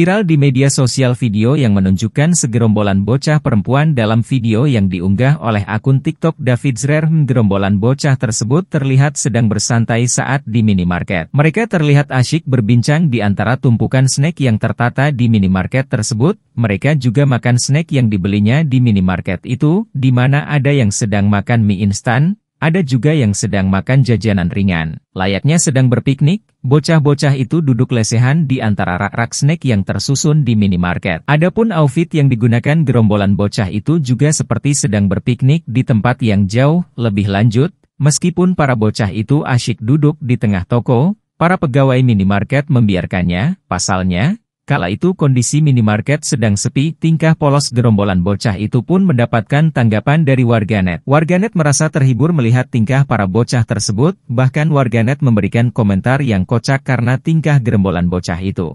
Viral di media sosial video yang menunjukkan segerombolan bocah perempuan dalam video yang diunggah oleh akun TikTok David Zrer. Gerombolan bocah tersebut terlihat sedang bersantai saat di minimarket. Mereka terlihat asyik berbincang di antara tumpukan snack yang tertata di minimarket tersebut. Mereka juga makan snack yang dibelinya di minimarket itu, di mana ada yang sedang makan mie instan, ada juga yang sedang makan jajanan ringan. Layaknya sedang berpiknik, bocah-bocah itu duduk lesehan di antara rak-rak snack yang tersusun di minimarket. Adapun outfit yang digunakan gerombolan bocah itu juga seperti sedang berpiknik di tempat yang jauh, lebih lanjut, meskipun para bocah itu asyik duduk di tengah toko, para pegawai minimarket membiarkannya, pasalnya, Kala itu kondisi minimarket sedang sepi, tingkah polos gerombolan bocah itu pun mendapatkan tanggapan dari warganet. Warganet merasa terhibur melihat tingkah para bocah tersebut, bahkan warganet memberikan komentar yang kocak karena tingkah gerombolan bocah itu.